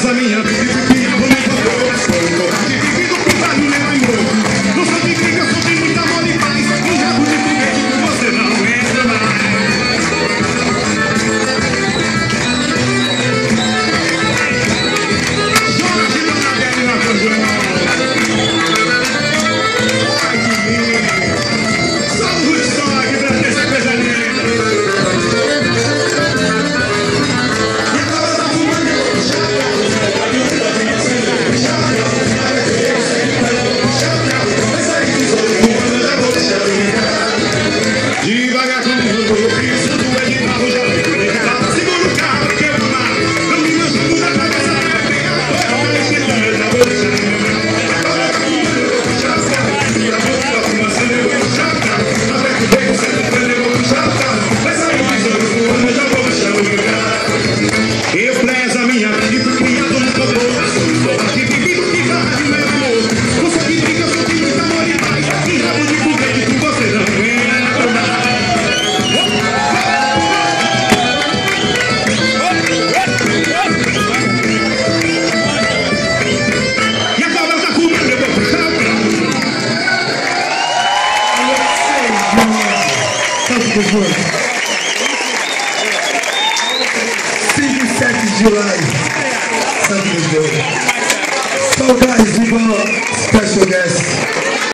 casa minha vida. this work. July. Something good. So guys, we've got special guests.